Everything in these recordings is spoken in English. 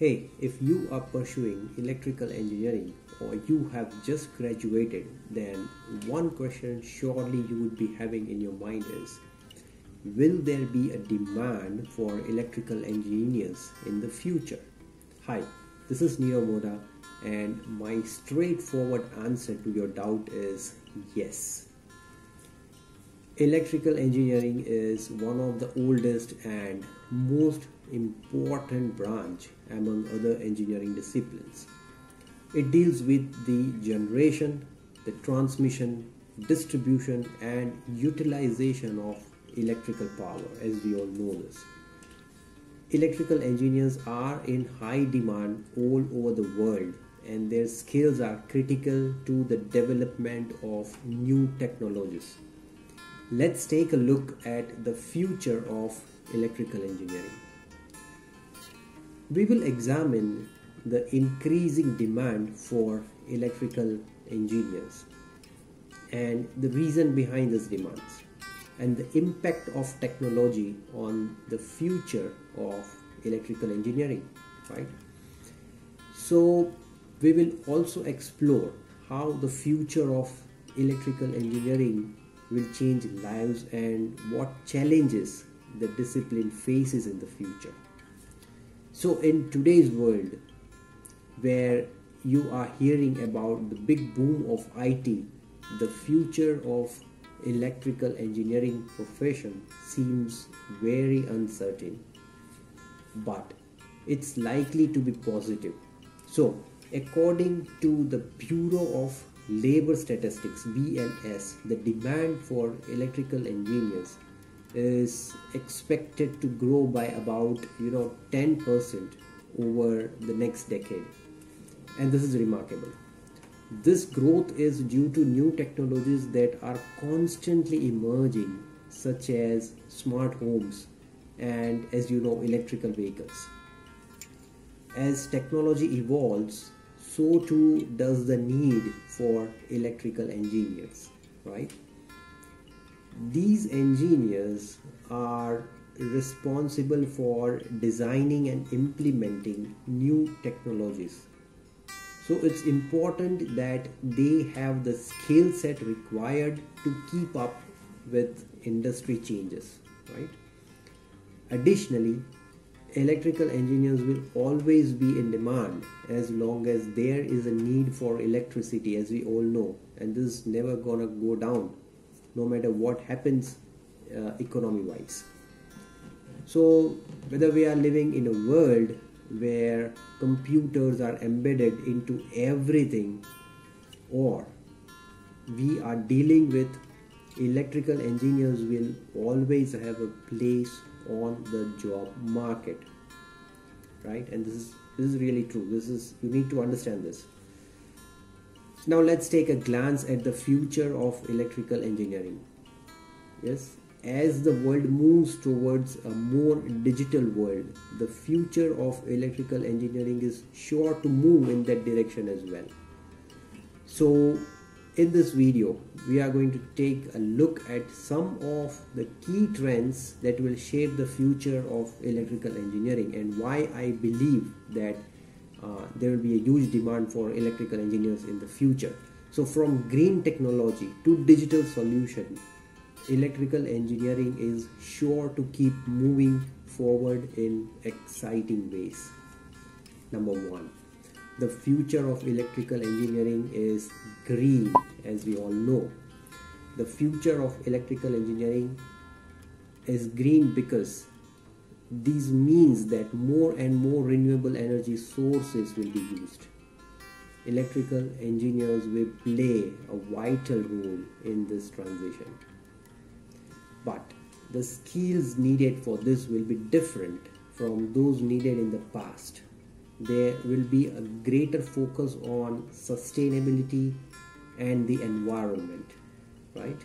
Hey, if you are pursuing electrical engineering or you have just graduated, then one question surely you would be having in your mind is Will there be a demand for electrical engineers in the future? Hi, this is Nirav Modha, and my straightforward answer to your doubt is yes. Electrical engineering is one of the oldest and most important branch among other engineering disciplines. It deals with the generation, the transmission, distribution and utilization of electrical power as we all know this. Electrical engineers are in high demand all over the world and their skills are critical to the development of new technologies. Let's take a look at the future of electrical engineering. We will examine the increasing demand for electrical engineers and the reason behind this demands and the impact of technology on the future of electrical engineering right so we will also explore how the future of electrical engineering will change lives and what challenges the discipline faces in the future. So, in today's world, where you are hearing about the big boom of IT, the future of electrical engineering profession seems very uncertain, but it's likely to be positive. So, According to the Bureau of Labor Statistics BLS, the demand for electrical engineers is expected to grow by about you know 10% over the next decade. And this is remarkable. This growth is due to new technologies that are constantly emerging, such as smart homes and, as you know, electrical vehicles. As technology evolves, so too does the need for electrical engineers, right? These engineers are responsible for designing and implementing new technologies. So it's important that they have the skill set required to keep up with industry changes, right? Additionally, electrical engineers will always be in demand as long as there is a need for electricity as we all know and this is never gonna go down no matter what happens uh, economy wise so whether we are living in a world where computers are embedded into everything or we are dealing with electrical engineers will always have a place on the job market. Right? And this is this is really true. This is you need to understand this now let's take a glance at the future of electrical engineering. Yes as the world moves towards a more digital world the future of electrical engineering is sure to move in that direction as well. So in this video, we are going to take a look at some of the key trends that will shape the future of electrical engineering and why I believe that uh, there will be a huge demand for electrical engineers in the future. So from green technology to digital solution, electrical engineering is sure to keep moving forward in exciting ways. Number one the future of electrical engineering is green as we all know the future of electrical engineering is green because this means that more and more renewable energy sources will be used. Electrical engineers will play a vital role in this transition. But the skills needed for this will be different from those needed in the past. There will be a greater focus on sustainability and the environment right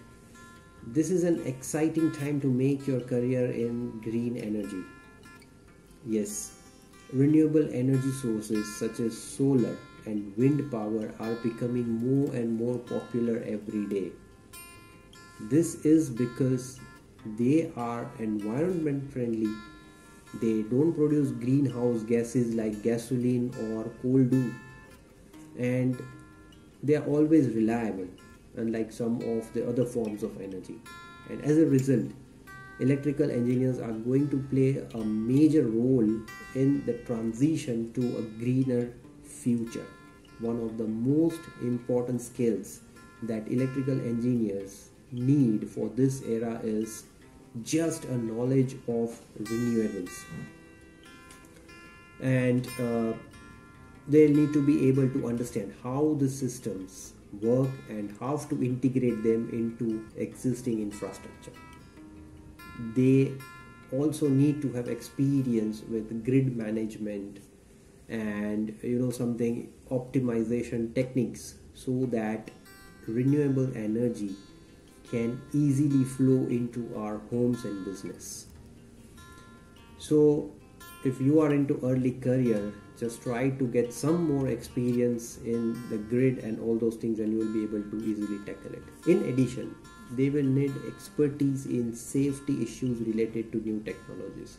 this is an exciting time to make your career in green energy. Yes renewable energy sources such as solar and wind power are becoming more and more popular every day. This is because they are environment friendly. They don't produce greenhouse gases like gasoline or coal do. And they are always reliable unlike some of the other forms of energy. And as a result electrical engineers are going to play a major role in the transition to a greener future. One of the most important skills that electrical engineers need for this era is just a knowledge of renewables. And uh, they'll need to be able to understand how the systems work and how to integrate them into existing infrastructure. They also need to have experience with grid management and you know something optimization techniques so that renewable energy can easily flow into our homes and business. So if you are into early career just try to get some more experience in the grid and all those things and you will be able to easily tackle it. In addition they will need expertise in safety issues related to new technologies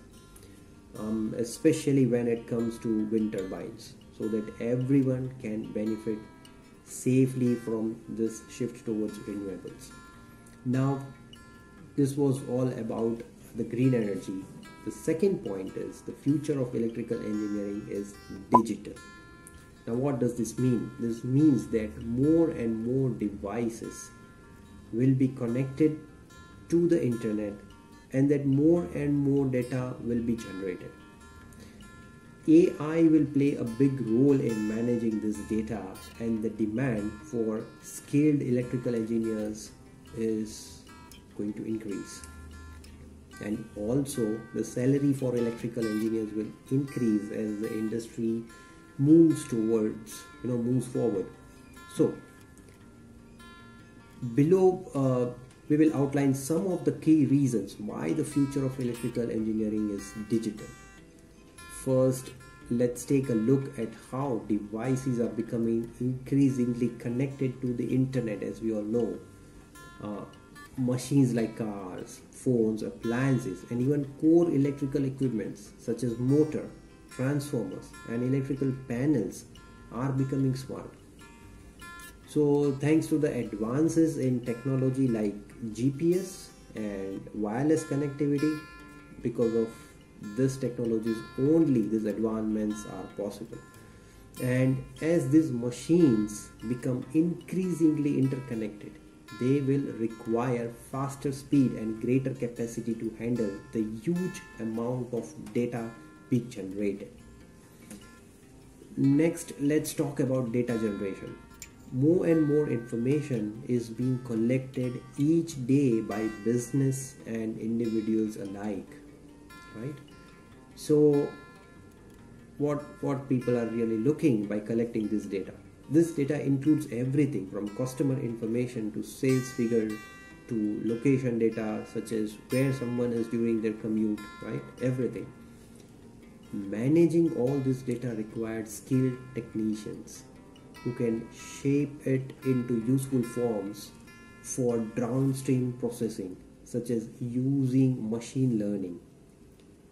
um, especially when it comes to wind turbines so that everyone can benefit safely from this shift towards renewables. Now this was all about the green energy the second point is the future of electrical engineering is digital now what does this mean this means that more and more devices will be connected to the internet and that more and more data will be generated. AI will play a big role in managing this data and the demand for skilled electrical engineers is going to increase. And also the salary for electrical engineers will increase as the industry moves towards, you know, moves forward. So Below, uh, we will outline some of the key reasons why the future of electrical engineering is digital. First, let's take a look at how devices are becoming increasingly connected to the internet as we all know. Uh, machines like cars, phones, appliances, and even core electrical equipments such as motor, transformers, and electrical panels are becoming smart. So, thanks to the advances in technology like GPS and wireless connectivity, because of this technologies only these advancements are possible. And as these machines become increasingly interconnected, they will require faster speed and greater capacity to handle the huge amount of data being generated. Next, let's talk about data generation. More and more information is being collected each day by business and individuals alike right? So what what people are really looking by collecting this data this data includes everything from customer information to sales figure to location data such as where someone is during their commute right? Everything. Managing all this data required skilled technicians who can shape it into useful forms for downstream processing such as using machine learning.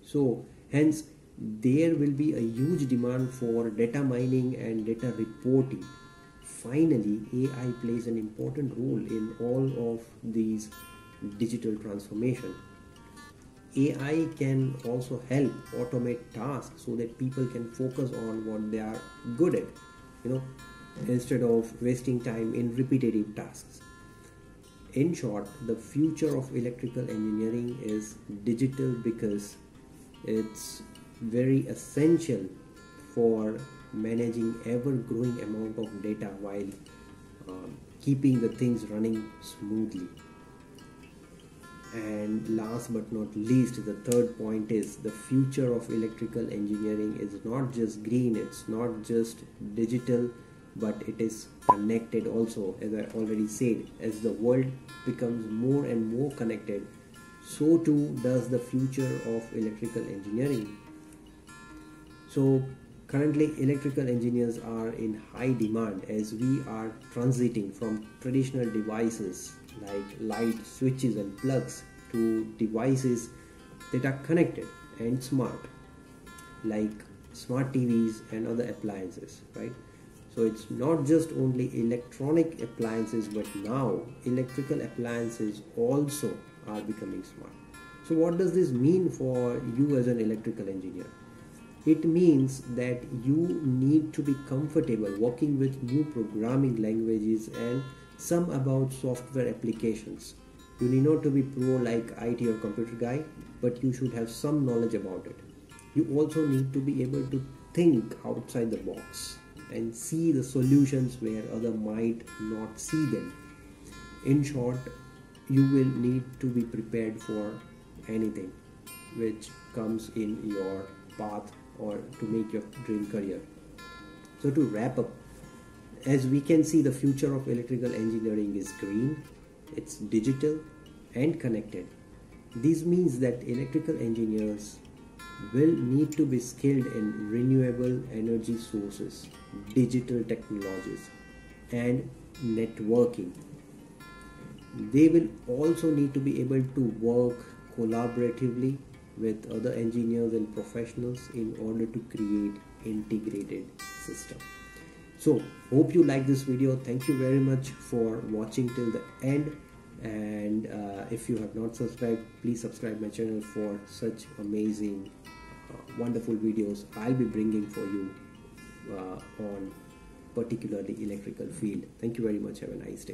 So hence there will be a huge demand for data mining and data reporting finally ai plays an important role in all of these digital transformation ai can also help automate tasks so that people can focus on what they are good at you know instead of wasting time in repetitive tasks. In short, the future of electrical engineering is digital because it's very essential for managing ever growing amount of data while um, keeping the things running smoothly. And last but not least the third point is the future of electrical engineering is not just green it's not just digital but it is connected also as i already said as the world becomes more and more connected so too does the future of electrical engineering. So currently electrical engineers are in high demand as we are transiting from traditional devices like light switches and plugs to devices that are connected and smart like smart TVs and other appliances, right? So it's not just only electronic appliances, but now electrical appliances also are becoming smart. So, what does this mean for you as an electrical engineer? It means that you need to be comfortable working with new programming languages and some about software applications. You need not to be pro like IT or computer guy, but you should have some knowledge about it. You also need to be able to think outside the box and see the solutions where other might not see them. In short, you will need to be prepared for anything which comes in your path or to make your dream career. So to wrap up, as we can see the future of electrical engineering is green, it's digital and connected. This means that electrical engineers will need to be skilled in renewable energy sources, digital technologies, and networking. They will also need to be able to work collaboratively with other engineers and professionals in order to create integrated system. So hope you like this video. Thank you very much for watching till the end. And uh, if you have not subscribed please subscribe my channel for such amazing uh, wonderful videos i'll be bringing for you uh, on particularly electrical field. Thank you very much. Have a nice day